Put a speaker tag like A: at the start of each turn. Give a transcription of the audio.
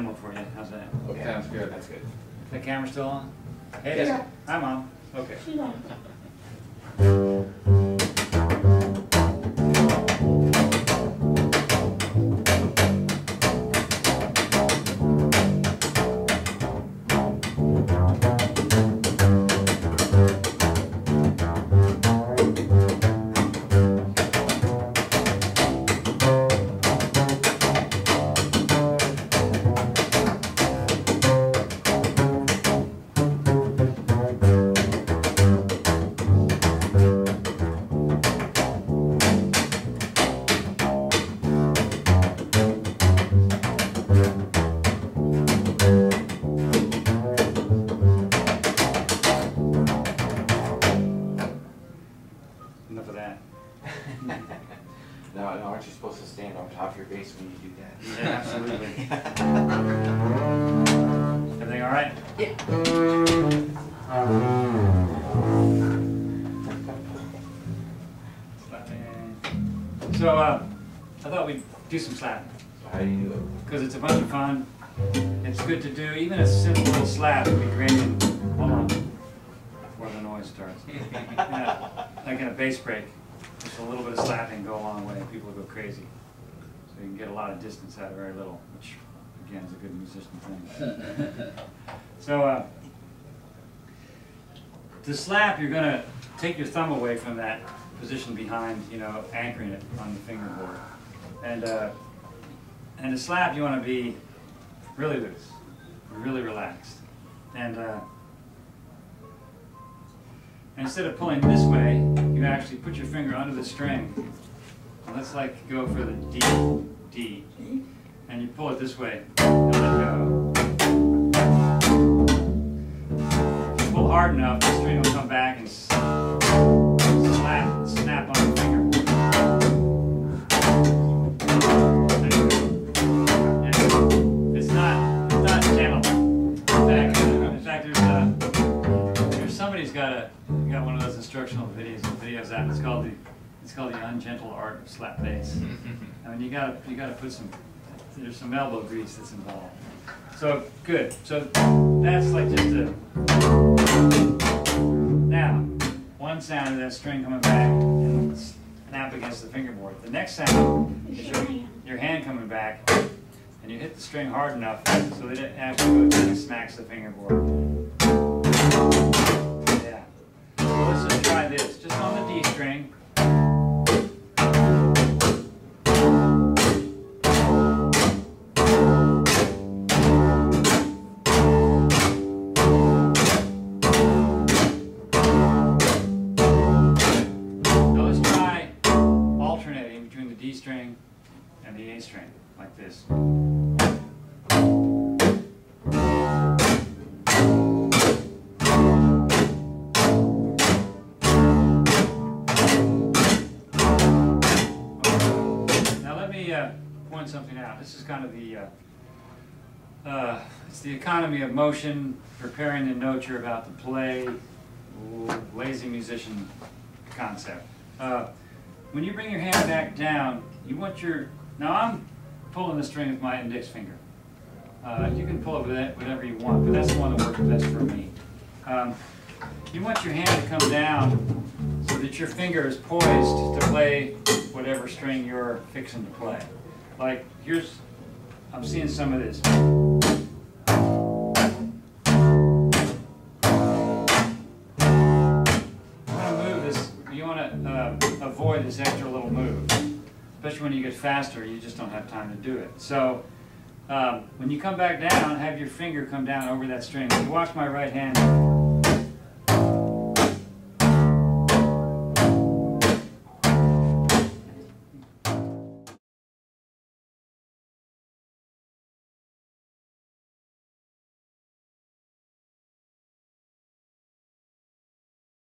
A: demo for
B: you.
A: How's that? Okay.
B: Sounds good.
A: That's good. The
C: camera still on? Hey, yeah. Hi, Mom. Okay. on top of your bass when you do that?
A: Yeah, absolutely. Everything all right? Slapping. So, uh, I thought we'd do some slapping,
C: How do you do it?
A: because it's a bunch of fun. It's good to do, even a simple little slap would be great. Hold on, before the noise starts. Yeah, Like in a bass break, just a little bit of slapping go a long way, people go crazy. You can get a lot of distance out of very little, which again is a good musician thing. So, uh, to slap, you're gonna take your thumb away from that position behind, you know, anchoring it on the fingerboard. And, uh, and to slap, you wanna be really loose, really relaxed. And, uh, and instead of pulling this way, you actually put your finger under the string. Let's like go for the D, D. And you pull it this way and let go. If you pull hard enough, the string will come back and slap, snap on the finger. Somebody's got a, got one of those instructional videos, videos out, it's called the, it's called the ungentle art of slap bass. I mean, you gotta, you gotta put some, there's some elbow grease that's involved. So, good, so that's like just a, now, one sound of that string coming back and snap against the fingerboard. The next sound is your, your hand coming back and you hit the string hard enough so that it actually smacks the fingerboard. And the A string, like this. Now let me uh, point something out. This is kind of the, uh, uh, it's the economy of motion, preparing the note you're about to play, lazy musician concept. Uh, when you bring your hand back down, you want your, now I'm pulling the string with my index finger. Uh, you can pull it with it, whatever you want, but that's the one that works best for me. Um, you want your hand to come down so that your finger is poised to play whatever string you're fixing to play. Like, here's, I'm seeing some of this. You want to move this, you want to uh, avoid this extra little move. Especially when you get faster, you just don't have time to do it. So um, when you come back down, have your finger come down over that string. You watch my right hand